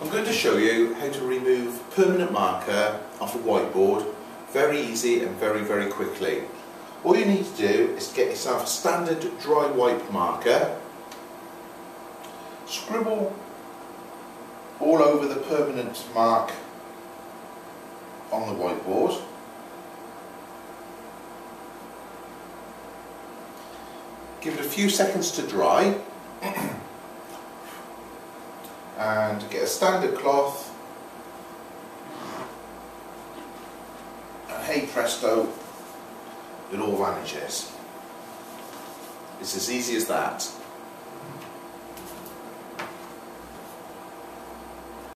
I'm going to show you how to remove permanent marker off a whiteboard very easy and very very quickly. All you need to do is get yourself a standard dry wipe marker, scribble all over the permanent mark on the whiteboard give it a few seconds to dry and get a standard cloth. And hey presto it all vanishes. It's as easy as that